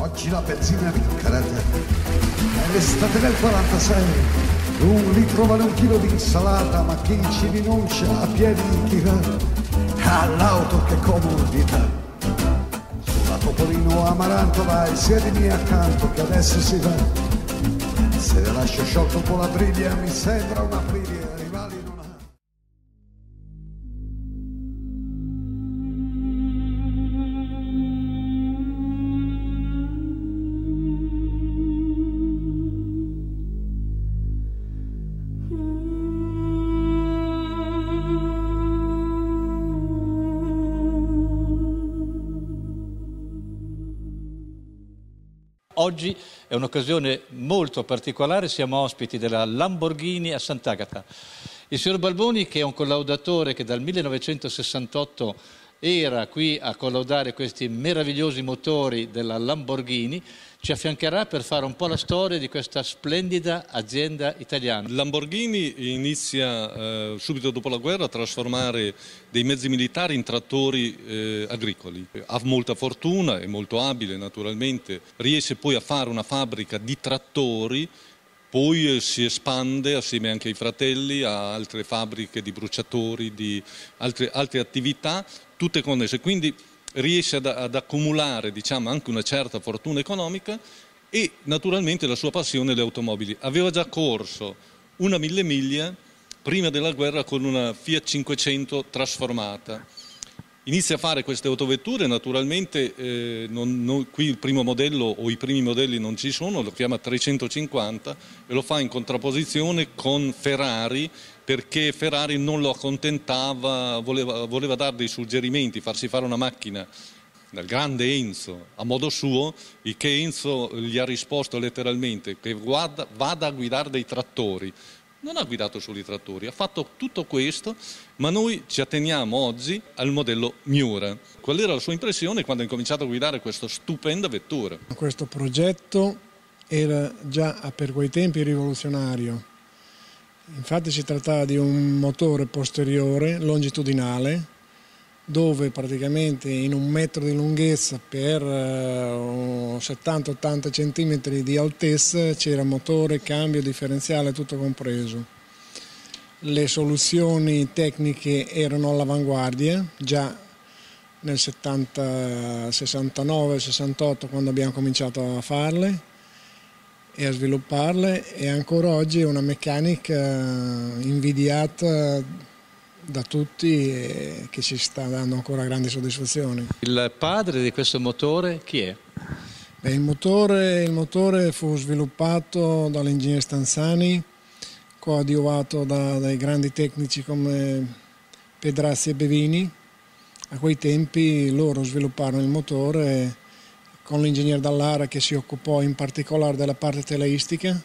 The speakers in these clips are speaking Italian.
Oggi la benzina rincarata è l'estate del 46. Un litro vale un chilo di insalata, ma chi ci rinuncia a piedi di tira? All'auto che comodità. Sulla Topolino Amaranto vai, siedimi accanto che adesso si va. Se le lascio sciolto un po' la briglia mi sembra una briglia. Oggi è un'occasione molto particolare, siamo ospiti della Lamborghini a Sant'Agata. Il signor Balboni, che è un collaudatore che dal 1968 era qui a collaudare questi meravigliosi motori della Lamborghini, ci affiancherà per fare un po' la storia di questa splendida azienda italiana. Lamborghini inizia eh, subito dopo la guerra a trasformare dei mezzi militari in trattori eh, agricoli. Ha molta fortuna, è molto abile naturalmente, riesce poi a fare una fabbrica di trattori poi eh, si espande assieme anche ai fratelli a altre fabbriche di bruciatori, di altre, altre attività, tutte connesse. Quindi riesce ad, ad accumulare diciamo, anche una certa fortuna economica e naturalmente la sua passione le automobili. Aveva già corso una mille miglia prima della guerra con una Fiat 500 trasformata Inizia a fare queste autovetture, naturalmente eh, non, non, qui il primo modello o i primi modelli non ci sono, lo chiama 350 e lo fa in contrapposizione con Ferrari perché Ferrari non lo accontentava, voleva, voleva dare dei suggerimenti, farsi fare una macchina dal grande Enzo a modo suo, il che Enzo gli ha risposto letteralmente che vada, vada a guidare dei trattori non ha guidato solo i trattori, ha fatto tutto questo, ma noi ci atteniamo oggi al modello Miura. Qual era la sua impressione quando ha incominciato a guidare questa stupenda vettura? Questo progetto era già per quei tempi rivoluzionario. Infatti si trattava di un motore posteriore longitudinale dove praticamente in un metro di lunghezza per 70-80 eh, cm di altezza c'era motore, cambio, differenziale, tutto compreso. Le soluzioni tecniche erano all'avanguardia, già nel 69-68 quando abbiamo cominciato a farle e a svilupparle e ancora oggi è una meccanica invidiata da tutti e che ci sta dando ancora grandi soddisfazioni. Il padre di questo motore chi è? Beh, il, motore, il, motore, fu sviluppato dall'ingegnere Stanzani, coadiuvato da, dai grandi tecnici come Pedrazzi e Bevini. A quei tempi loro svilupparono il motore con l'ingegnere Dallara che si occupò in particolare della parte teleistica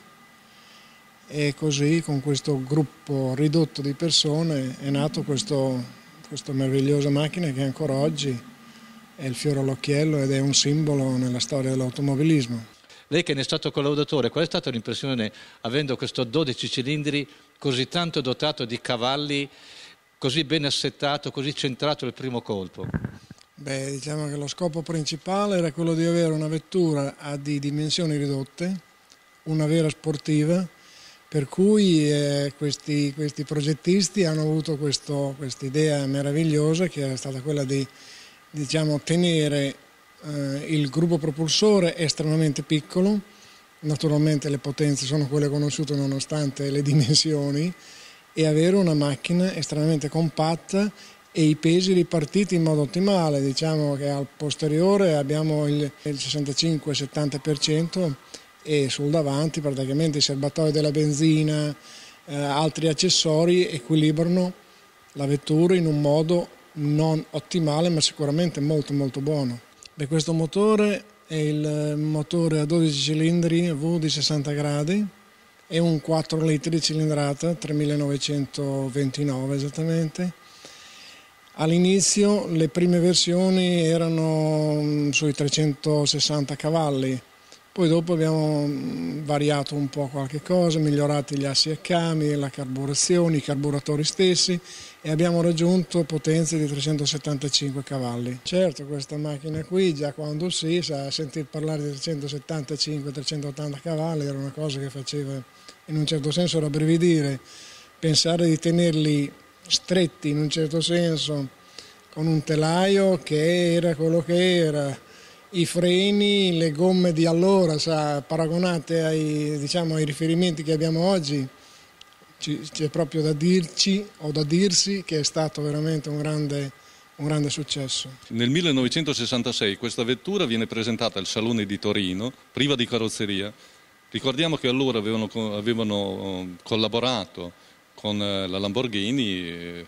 e così con questo gruppo ridotto di persone è nato questo, questa meravigliosa macchina che ancora oggi è il fiore all'occhiello ed è un simbolo nella storia dell'automobilismo. Lei che ne è stato collaudatore, qual è stata l'impressione avendo questo 12 cilindri così tanto dotato di cavalli, così ben assetato, così centrato il primo colpo? Beh, diciamo che lo scopo principale era quello di avere una vettura a di dimensioni ridotte, una vera sportiva, per cui eh, questi, questi, progettisti hanno avuto questa idea meravigliosa che era stata quella di diciamo, tenere eh, il gruppo propulsore estremamente piccolo, naturalmente le potenze sono quelle conosciute nonostante le dimensioni, e avere una macchina estremamente compatta e i pesi ripartiti in modo ottimale, diciamo che al posteriore abbiamo il, il 65-70% e sul davanti praticamente i serbatoi della benzina, eh, altri accessori equilibrano la vettura in un modo non ottimale ma sicuramente molto molto buono. Beh, questo motore è il motore a 12 cilindri V di 60 gradi, è un 4 litri di cilindrata, 3929 esattamente. All'inizio le prime versioni erano mm, sui 360 cavalli, Poi dopo abbiamo mm, variato un po' qualche cosa, migliorati gli assi e cami, la carburazione, i carburatori stessi e abbiamo raggiunto potenze di 375 cavalli. Certo questa macchina qui già quando si sa sentir parlare di 375-380 cavalli era una cosa che faceva in un certo senso rabbrividire, pensare di tenerli stretti in un certo senso con un telaio che era quello che era i freni, le gomme di allora, sa, paragonate ai, diciamo, ai, riferimenti che abbiamo oggi, c'è proprio da dirci o da dirsi che è stato veramente un grande, un grande successo. Nel 1966 questa vettura viene presentata al Salone di Torino, priva di carrozzeria. Ricordiamo che allora avevano, avevano eh, collaborato con eh, la Lamborghini eh,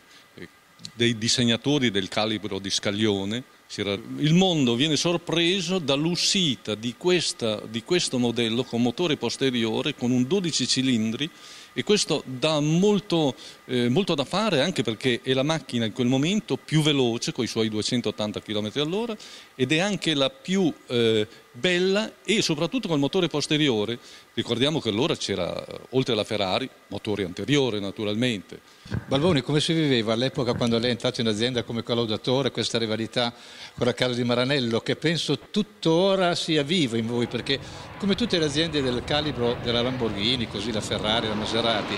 dei disegnatori del calibro di Scaglione il mondo viene sorpreso dall'uscita di, questa, di questo modello con motore posteriore con un 12 cilindri e questo dà molto, eh, molto, da fare anche perché è la macchina in quel momento più veloce con i suoi 280 km all'ora ed è anche la più eh, bella e soprattutto col motore posteriore. Ricordiamo che allora c'era, oltre alla Ferrari, motore anteriore naturalmente. Balboni, come si viveva all'epoca quando lei è entrato in azienda come collaudatore questa rivalità con la casa di Maranello che penso tuttora sia viva in voi perché come tutte le aziende del calibro della Lamborghini, così la Ferrari, la Maserati,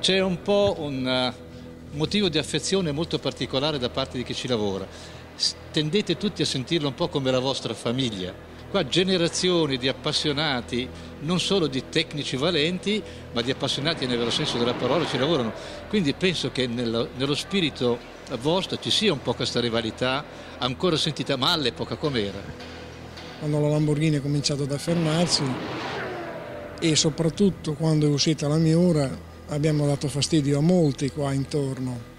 c'è un po' un eh, motivo di affezione molto particolare da parte di chi ci lavora. Tendete tutti a sentirlo un po' come la vostra famiglia. Qua generazioni di appassionati, non solo di tecnici valenti, ma di appassionati nel vero senso della parola, ci lavorano. Quindi penso che nello, nello spirito vostro ci sia un po' questa rivalità, ancora sentita, ma all'epoca com'era? quando la Lamborghini ha cominciato ad affermarsi e soprattutto quando è uscita la Miura abbiamo dato fastidio a molti qua intorno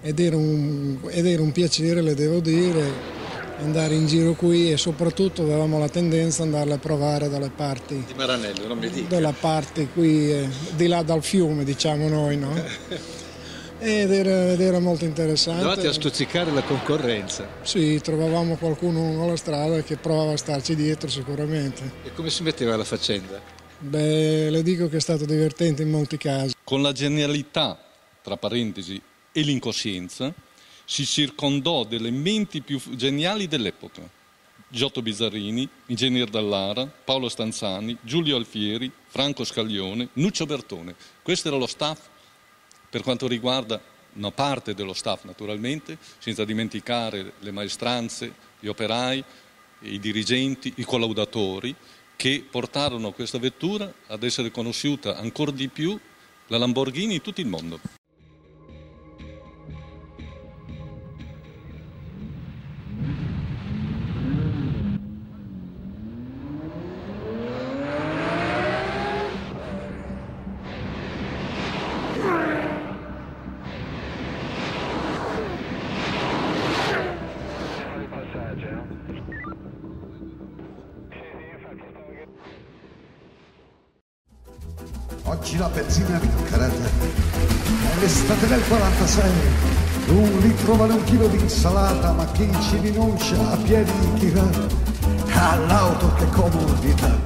ed era un, ed era un piacere, le devo dire, andare in giro qui e soprattutto avevamo la tendenza ad andarle a provare dalle parti di Maranello, non mi dica. Dalla parte qui, eh, di là dal fiume diciamo noi, no? ed era, ed era, molto interessante. Dovete a stuzzicare la concorrenza. Sì, trovavamo qualcuno alla strada che provava a starci dietro sicuramente. E come si metteva la faccenda? Beh, le dico che è stato divertente in molti casi. Con la genialità, tra parentesi, e l'incoscienza, si circondò delle menti più geniali dell'epoca. Giotto Bizzarrini, Ingegner Dallara, Paolo Stanzani, Giulio Alfieri, Franco Scaglione, Nuccio Bertone. Questo era lo staff per quanto riguarda una parte dello staff naturalmente, senza dimenticare le maestranze, gli operai, i dirigenti, i collaudatori, che portarono questa vettura ad essere conosciuta ancora di più la Lamborghini in tutto il mondo. Oggi la benzina rincarata. È l'estate del 46. Un litro vale un chilo di insalata, ma chi ci rinuncia a piedi chi va? All'auto che comodità.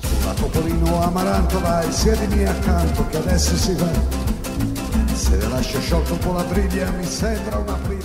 Sulla Topolino Amaranto vai, siedimi accanto che adesso si va. Se lascio sciolto un po' la briglia mi sembra una briglia.